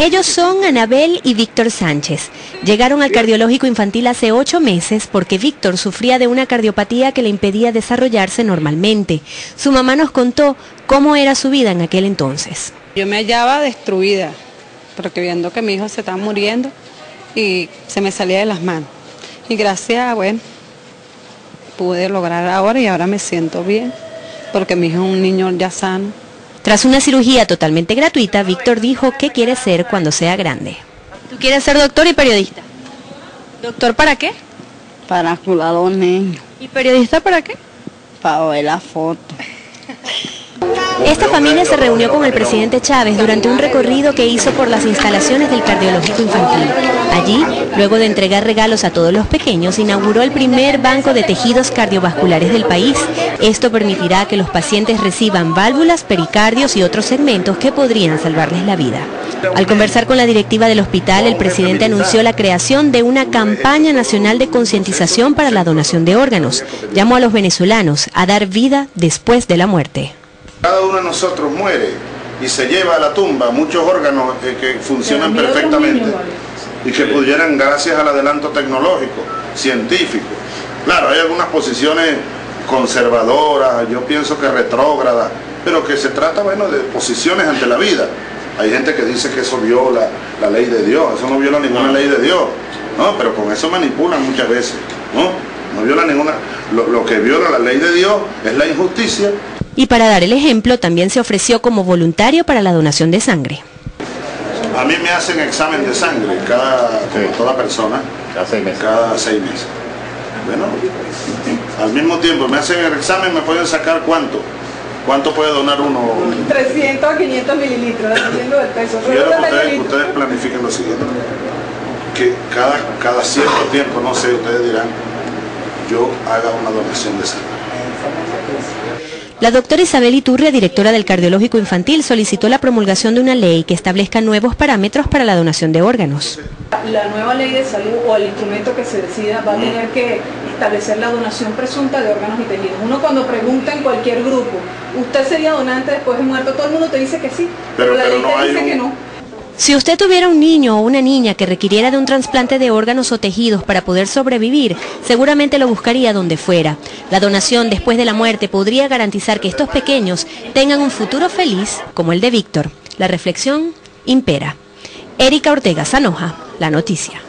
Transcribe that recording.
Ellos son Anabel y Víctor Sánchez. Llegaron al cardiológico infantil hace ocho meses porque Víctor sufría de una cardiopatía que le impedía desarrollarse normalmente. Su mamá nos contó cómo era su vida en aquel entonces. Yo me hallaba destruida, porque viendo que mi hijo se estaba muriendo y se me salía de las manos. Y gracias, bueno, pude lograr ahora y ahora me siento bien, porque mi hijo es un niño ya sano. Tras una cirugía totalmente gratuita, Víctor dijo que quiere ser cuando sea grande. ¿Tú quieres ser doctor y periodista? ¿Doctor para qué? Para cuidar a los niños. ¿Y periodista para qué? Para ver la foto. Esta familia se reunió con el presidente Chávez durante un recorrido que hizo por las instalaciones del cardiológico infantil. Allí, luego de entregar regalos a todos los pequeños, inauguró el primer banco de tejidos cardiovasculares del país. Esto permitirá que los pacientes reciban válvulas, pericardios y otros segmentos que podrían salvarles la vida. Al conversar con la directiva del hospital, el presidente anunció la creación de una campaña nacional de concientización para la donación de órganos. Llamó a los venezolanos a dar vida después de la muerte. Cada uno de nosotros muere y se lleva a la tumba muchos órganos eh, que funcionan perfectamente y que pudieran, gracias al adelanto tecnológico, científico. Claro, hay algunas posiciones conservadoras, yo pienso que retrógradas, pero que se trata, bueno, de posiciones ante la vida. Hay gente que dice que eso viola la ley de Dios, eso no viola ninguna ley de Dios, ¿no? Pero con eso manipulan muchas veces, ¿no? No viola ninguna... Lo, lo que viola la ley de Dios es la injusticia y para dar el ejemplo también se ofreció como voluntario para la donación de sangre. A mí me hacen examen de sangre, cada, como toda persona, Cada seis meses. cada seis meses. Bueno, al mismo tiempo me hacen el examen, me pueden sacar cuánto. ¿Cuánto puede donar uno? 300 a 500 mililitros, dependiendo del peso. Pero Quiero que ustedes, ustedes planifiquen lo siguiente. Que cada, cada cierto tiempo, no sé, ustedes dirán, yo haga una donación de sangre. La doctora Isabel Iturria, directora del Cardiológico Infantil, solicitó la promulgación de una ley que establezca nuevos parámetros para la donación de órganos. La nueva ley de salud o el instrumento que se decida va a tener que establecer la donación presunta de órganos y tejidos. Uno cuando pregunta en cualquier grupo, ¿usted sería donante después de muerto? Todo el mundo te dice que sí, pero, Pero- la pero ley no te dice un- que no. Si usted tuviera un niño o una niña que requiriera de un trasplante de órganos o tejidos para poder sobrevivir, seguramente lo buscaría donde fuera. La donación después de la muerte podría garantizar que estos pequeños tengan un futuro feliz como el de Víctor. La reflexión impera. Erika Ortega Sanoja, La Noticia.